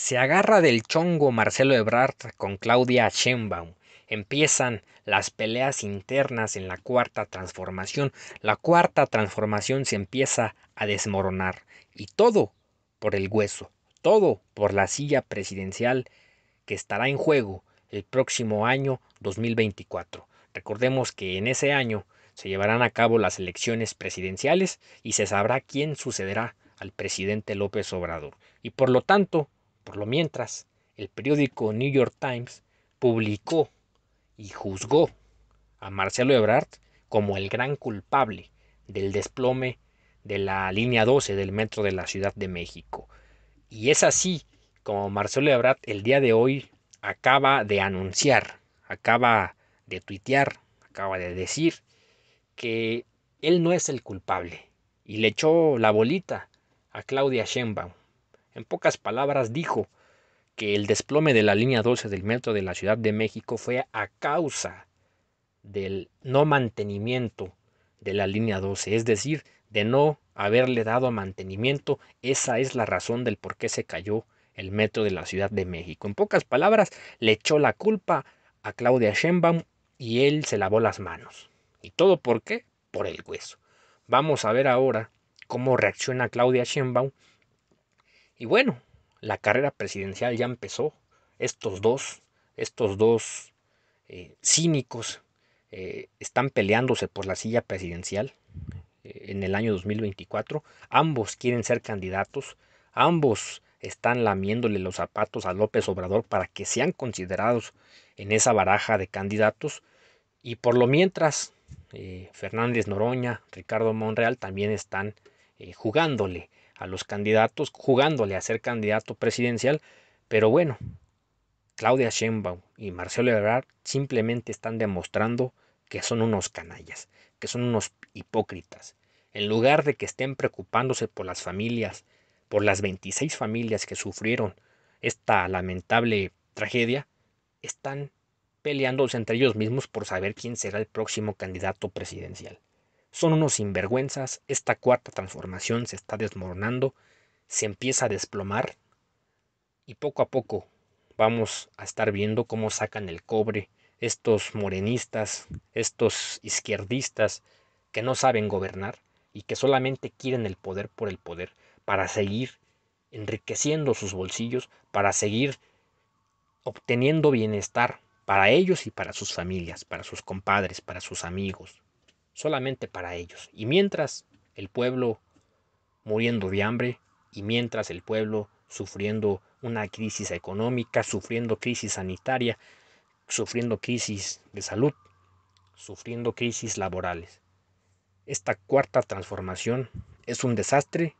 Se agarra del chongo Marcelo Ebrard con Claudia Sheinbaum. Empiezan las peleas internas en la cuarta transformación. La cuarta transformación se empieza a desmoronar. Y todo por el hueso. Todo por la silla presidencial que estará en juego el próximo año 2024. Recordemos que en ese año se llevarán a cabo las elecciones presidenciales y se sabrá quién sucederá al presidente López Obrador. Y por lo tanto, por lo mientras, el periódico New York Times publicó y juzgó a Marcelo Ebrard como el gran culpable del desplome de la línea 12 del metro de la Ciudad de México. Y es así como Marcelo Ebrard el día de hoy acaba de anunciar, acaba de tuitear, acaba de decir que él no es el culpable y le echó la bolita a Claudia Sheinbaum en pocas palabras dijo que el desplome de la línea 12 del metro de la Ciudad de México fue a causa del no mantenimiento de la línea 12, es decir, de no haberle dado mantenimiento, esa es la razón del por qué se cayó el metro de la Ciudad de México. En pocas palabras, le echó la culpa a Claudia Sheinbaum y él se lavó las manos. ¿Y todo por qué? Por el hueso. Vamos a ver ahora cómo reacciona Claudia Sheinbaum y bueno, la carrera presidencial ya empezó. Estos dos, estos dos eh, cínicos eh, están peleándose por la silla presidencial eh, en el año 2024. Ambos quieren ser candidatos. Ambos están lamiéndole los zapatos a López Obrador para que sean considerados en esa baraja de candidatos. Y por lo mientras, Fernández Noroña, Ricardo Monreal también están jugándole a los candidatos jugándole a ser candidato presidencial, pero bueno, Claudia Sheinbaum y Marcelo Ebrard simplemente están demostrando que son unos canallas, que son unos hipócritas. En lugar de que estén preocupándose por las familias, por las 26 familias que sufrieron esta lamentable tragedia, están peleándose entre ellos mismos por saber quién será el próximo candidato presidencial. Son unos sinvergüenzas, esta cuarta transformación se está desmoronando, se empieza a desplomar y poco a poco vamos a estar viendo cómo sacan el cobre estos morenistas, estos izquierdistas que no saben gobernar y que solamente quieren el poder por el poder para seguir enriqueciendo sus bolsillos, para seguir obteniendo bienestar para ellos y para sus familias, para sus compadres, para sus amigos, solamente para ellos. Y mientras el pueblo muriendo de hambre y mientras el pueblo sufriendo una crisis económica, sufriendo crisis sanitaria, sufriendo crisis de salud, sufriendo crisis laborales. Esta cuarta transformación es un desastre